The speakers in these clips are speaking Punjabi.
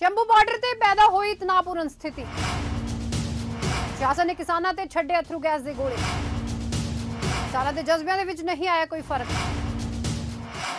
ਸ਼ੰਭੂ ਬਾਰਡਰ ਤੇ ਪੈਦਾ ਹੋਈ ਤਣਾਅਪੂਰਨ ਸਥਿਤੀ। ਸ਼ਾਸਨ ਨੇ ਕਿਸਾਨਾਂ ਤੇ ਛੱਡੇ ਅਥਰੂ ਗੈਸ ਦੇ ਗੋਲੇ। ਕਿਸਾਨਾਂ ਦੇ ਜਜ਼ਬਿਆਂ ਦੇ ਵਿੱਚ ਨਹੀਂ ਆਇਆ ਕੋਈ ਫ਼ਰਕ।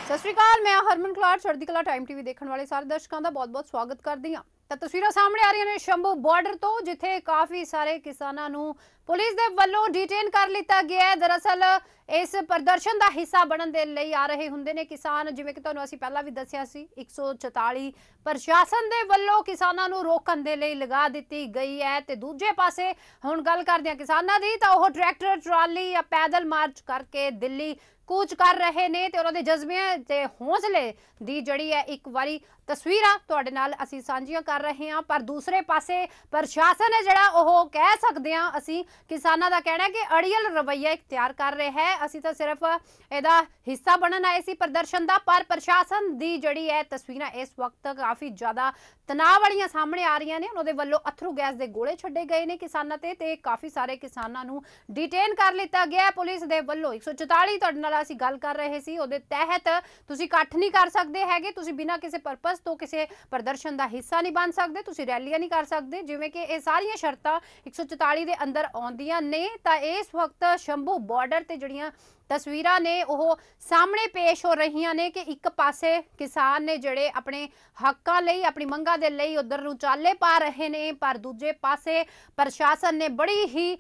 ਸਤਿ ਸ਼੍ਰੀ ਅਕਾਲ, ਮੈਂ ਹਰਮਨ ਕਲਾਰ ਚੜ੍ਹਦੀ ਕਲਾ ਟਾਈਮ ਟੀਵੀ ਦੇਖਣ ਵਾਲੇ ਸਾਰੇ ਦਰਸ਼ਕਾਂ ਦਾ ਬਹੁਤ-ਬਹੁਤ ਸਵਾਗਤ ਕਰਦੀ ਹਾਂ। ਤਾਂ ਤਸਵੀਰਾਂ ਸਾਹਮਣੇ ਆ ਰਹੀਆਂ ਨੇ ਸ਼ੰਭੂ ਬਾਰਡਰ ਤੋਂ, ਜਿੱਥੇ ਕਾਫੀ ਸਾਰੇ ਕਿਸਾਨਾਂ ਨੂੰ ਪੁਲਿਸ ਦੇ ਵੱਲੋਂ ਡਿਟੇਨ ਕਰ ਲਿੱਤਾ ਗਿਆ ਹੈ। ਦਰਅਸਲ ਇਸ ਪ੍ਰਦਰਸ਼ਨ ਦਾ ਹਿੱਸਾ ਬਣਨ ਦੇ ਲਈ ਆ ਰਹੇ ਹੁੰਦੇ ਨੇ ਕਿਸਾਨ। ਜਿਵੇਂ ਕਿ ਤੁਹਾਨੂੰ ਅਸੀਂ ਪਹਿਲਾਂ ਵੀ ਦੱਸਿਆ ਸੀ 144 ਪ੍ਰਸ਼ਾਸਨ ਦੇ ਵੱਲੋਂ ਕਿਸਾਨਾਂ ਨੂੰ ਰੋਕਣ ਦੇ ਲਈ ਲਗਾ ਦਿੱਤੀ ਗਈ ਹੈ। ਤੇ ਦੂਜੇ ਪਾਸੇ ਹੁਣ ਗੱਲ ਕਰਦੇ ਹਾਂ ਕਿਸਾਨਾਂ ਦੀ, ਤਾਂ ਉਹ ਟਰੈਕਟਰ, ਟਰਾਲੀ ਜਾਂ ਪੈਦਲ ਮਾਰਚ ਕਰਕੇ ਦਿੱਲੀ ਕੂਚ ਕਰ ਰਹੇ ਨੇ ਤੇ ਉਹਨਾਂ ਦੇ ਜਜ਼ਬਿਆਂ ਤੇ ਹੌਸਲੇ ਦੀ ਜਿਹੜੀ ਹੈ ਇੱਕ ਵਾਰੀ ਤਸਵੀਰਾਂ ਤੁਹਾਡੇ ਨਾਲ ਅਸੀਂ ਸਾਂਝੀਆਂ ਕਰ ਰਹੇ ਹਾਂ। ਪਰ ਦੂਸਰੇ ਪਾਸੇ ਪ੍ਰਸ਼ਾਸਨ ਹੈ ਜਿਹੜਾ ਉਹ ਕਹਿ ਸਕਦੇ ਹਾਂ, ਅਸੀਂ ਕਿਸਾਨਾਂ ਦਾ ਕਹਿਣਾ ਕਿ ਅੜੀਅਲ ਰਵੱਈਆ ਇਖਤਿਆਰ ਕਰ ਰਿਹਾ ਹੈ। ਅਸੀਂ ਤਾਂ ਸਿਰਫ ਇਹਦਾ ਹਿੱਸਾ ਬਣਨ ਆਏ ਸੀ ਪ੍ਰਦਰਸ਼ਨ ਦਾ, ਪਰ ਪ੍ਰਸ਼ਾਸਨ ਦੀ ਜਿਹੜੀ ਹੈ ਤਸਵੀਰਾਂ ਇਸ ਵਕਤ ਕਾਫੀ ਜ਼ਿਆਦਾ ਤਣਾਅ ਵਾਲੀਆਂ ਸਾਹਮਣੇ ਆ ਰਹੀਆਂ ਨੇ। ਉਹਨਾਂ ਦੇ ਵੱਲੋਂ ਅਥਰੂ ਗੈਸ ਦੇ ਗੋਲੇ ਛੱਡੇ ਗਏ ਨੇ ਕਿਸਾਨਾਂ ਤੇ ਤੇ ਕਾਫੀ ਸਾਰੇ ਕਿਸਾਨਾਂ ਨੂੰ ਡਿਟੇਨ ਕਰ ਲਿੱਤਾ ਗਿਆ ਪੁਲਿਸ ਦੇ ਵੱਲੋਂ 144 ਤੁਹਾਡੇ ਨਾਲ ਅਸੀਂ ਗੱਲ ਕਰ ਰਹੇ ਸੀ, ਉਹਦੇ ਤਹਿਤ ਤੁਸੀਂ ਇਕੱਠ ਨਹੀਂ ਕਰ ਸਕਦੇ ਹੈਗੇ, ਤੁਸੀਂ ਬਿਨਾਂ ਕਿਸੇ ਪਰਪਸ ਤੋਂ ਕਿਸੇ ਪ੍ਰਦਰਸ਼ਨ ਦਾ ਹਿੱਸਾ ਨਹੀਂ ਬਣ ਸਕਦੇ, ਤੁਸੀਂ ਰੈਲੀਆਂ ਨਹੀਂ ਕਰ ਸਕਦੇ, ਜਿਵੇਂ ਕਿ ਇਹ ਸਾਰੀਆਂ ਸ਼ਰਤਾਂ 144 ਦੇ ਅੰਦਰ ਆਉਂਦੀਆਂ ਨੇ, ਤਾਂ ਇਸ ਵਕਤ ਸ਼ੰਭੂ ਬਾਰਡਰ ਤੇ ਜਿਹੜੀਆਂ ਤਸਵੀਰਾਂ ਨੇ ਉਹ ਸਾਹਮਣੇ ਪੇਸ਼ ਹੋ ਰਹੀਆਂ ਨੇ ਕਿ ਇੱਕ ਪਾਸੇ ਕਿਸਾਨ ਨੇ ਜਿਹੜੇ ਆਪਣੇ ਹੱਕਾਂ ਲਈ, ਆਪਣੀ ਮੰਗਾਂ ਦੇ ਲਈ ਉਧਰ ਨੂੰ ਚਾਲੇ ਪਾ ਰਹੇ ਨੇ, ਪਰ ਦੂਜੇ ਪਾਸੇ ਪ੍ਰਸ਼ਾਸਨ ਨੇ ਬੜੀ ਹੀ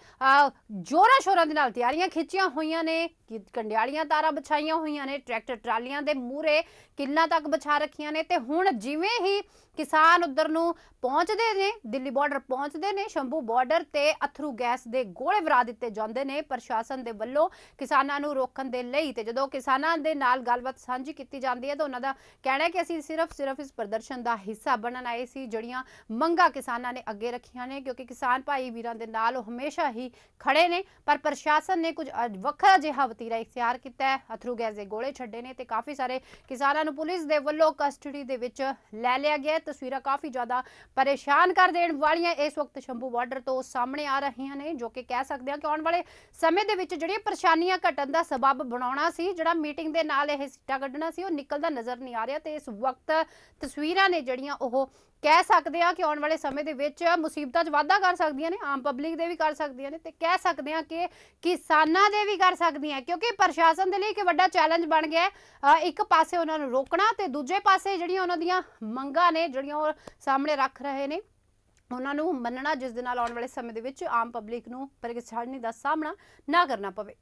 ਜੋਰਾਂ ਸ਼ੋਰਾਂ ਦੇ ਨਾਲ ਤਿਆਰੀਆਂ ਖਿੱਚੀਆਂ ਹੋਈਆਂ ਨੇ, ਕਿ ਕੰਡਿਆਲੀਆਂ ਤਾਰਾਂ ਵਿਛਾਈਆਂ ਹੋਈਆਂ ਨੇ, ਟਰੈਕਟਰ ਟਰਾਲੀਆਂ ਦੇ ਮੂਰੇ ਕਿੱਲਾਂ ਤੱਕ ਵਿਛਾ ਰੱਖੀਆਂ ਨੇ ਤੇ ਹੁਣ ਜਿਵੇਂ ਹੀ ਕਿਸਾਨ ਉਧਰ ਨੂੰ ਪਹੁੰਚਦੇ ਨੇ, ਦਿੱਲੀ ਬਾਰਡਰ ਪਹੁੰਚਦੇ ਨੇ, ਸ਼ੰਭੂ ਬਾਰਡਰ ਤੇ ਅਥਰੂ ਗੈਸ ਦੇ ਗੋਲੇ ਵਰਾ ਦਿੱਤੇ ਜਾਂਦੇ ਨੇ, ਪ੍ਰਸ਼ਾਸਨ ਦੇ ਵੱਲੋਂ ਕਿਸਾਨਾਂ ਨੂੰ ਰੋਕਣ ਦੇ ਲਈ ਤੇ ਜਦੋਂ ਕਿਸਾਨਾਂ ਦੇ ਨਾਲ ਗੱਲਬਾਤ ਸਾਂਝੀ ਕੀਤੀ ਜਾਂਦੀ ਹੈ ਤਾਂ ਉਹਨਾਂ ਦਾ ਕਹਿਣਾ ਹੈ ਕਿ ਅਸੀਂ ਸਿਰਫ ਸਿਰਫ ਇਸ ਪ੍ਰਦਰਸ਼ਨ ਦਾ ਹਿੱਸਾ ਬਣਨ ਆਏ ਸੀ, ਜਿਹੜੀਆਂ ਮੰਗਾਂ ਕਿਸਾਨਾਂ ਨੇ ਅੱਗੇ ਰੱਖੀਆਂ ਨੇ, ਕਿਉਂਕਿ ਕਿਸਾਨ ਭਾਈ ਵੀਰਾਂ ਦੇ ਨਾਲ ਉਹ ਹਮੇਸ਼ਾ ਹੀ ਖੜੇ ਨੇ, ਪਰ ਪ੍ਰਸ਼ਾਸਨ ਨੇ ਕੁਝ ਵੱਖਰਾ ਜਿਹਾ ਵਤੀਰਾ ਇਖਤਿਆਰ ਕੀਤਾ ਹੈ। ਅਥਰੂ ਗੈਸ ਦੇ ਗੋਲੇ ਛੱਡੇ ਨੇ ਤੇ ਕਾਫੀ ਸਾਰੇ ਕਿਸਾਨਾਂ ਨੂੰ ਪੁਲਿਸ ਦੇ ਵੱਲੋਂ ਕਸਟਡੀ ਦੇ ਵਿੱਚ ਲੈ ਲਿਆ ਗਿਆ ਤਸਵੀਰਾਂ ਕਾਫੀ ਜ਼ਿਆਦਾ ਪਰੇਸ਼ਾਨ ਕਰ ਦੇਣ ਵਾਲੀਆਂ ਇਸ ਵਕਤ ਸ਼ੰਭੂ ਬਾਰਡਰ ਤੋਂ ਸਾਹਮਣੇ ਆ ਰਹੀਆਂ ਨੇ, ਜੋ ਕਿ ਕਹਿ ਸਕਦੇ ਹਾਂ ਕਿ ਆਉਣ ਵਾਲੇ ਸਮੇਂ ਦੇ ਵਿੱਚ ਜਿਹੜੀਆਂ ਪਰੇਸ਼ਾਨੀਆਂ ਘਟਣ ਦਾ ਸਬਬ ਬਣਾਉਣਾ ਸੀ, ਜਿਹੜਾ ਮੀਟਿੰਗ ਦੇ ਨਾਲ ਇਹ ਸਿੱਟਾ ਕੱਢਣਾ ਸੀ, ਉਹ ਨਿਕਲਦਾ ਨਜ਼ਰ ਨਹੀਂ ਆ ਰਿਹਾ ਤੇ ਇਸ ਵਕਤ ਤਸਵੀਰਾਂ ਨੇ ਜਿਹੜੀਆਂ ਉਹ ਕਹਿ ਸਕਦੇ ਆ ਕਿ ਆਉਣ ਵਾਲੇ ਸਮੇਂ ਦੇ ਵਿੱਚ ਮੁਸੀਬਤਾਂ 'ਚ ਵਾਧਾ ਕਰ ਸਕਦੀਆਂ ਨੇ, ਆਮ ਪਬਲਿਕ ਦੇ ਵੀ ਕਰ ਸਕਦੀਆਂ ਨੇ ਤੇ ਕਹਿ ਸਕਦੇ ਆ ਕਿ ਕਿਸਾਨਾਂ ਦੇ ਵੀ ਕਰ ਸਕਦੀਆਂ ਕਿਉਂਕਿ ਪ੍ਰਸ਼ਾਸਨ ਦੇ ਲਈ ਇੱਕ ਵੱਡਾ ਚੈਲੰਜ ਬਣ ਗਿਆ ਹੈ। ਇੱਕ ਪਾਸੇ ਉਹਨਾਂ ਨੂੰ ਰੋਕਣਾ ਤੇ ਦੂਜੇ ਪਾਸੇ ਜਿਹੜੀਆਂ ਉਹਨਾਂ ਦੀਆਂ ਮੰਗਾਂ ਨੇ, ਜਿਹੜੀਆਂ ਉਹ ਸਾਹਮਣੇ ਰੱਖ ਰਹੇ ਨੇ, ਉਹਨਾਂ ਨੂੰ ਮੰਨਣਾ ਜਿਸ ਦੇ ਨਾਲ ਆਉਣ ਵਾਲੇ ਸਮੇਂ ਦੇ ਵਿੱਚ ਆਮ ਪਬਲਿਕ ਨੂੰ ਪਰੇਸ਼ਾਨੀ ਦਾ ਸਾਹਮਣਾ ਨਾ ਕਰਨਾ ਪਵੇ।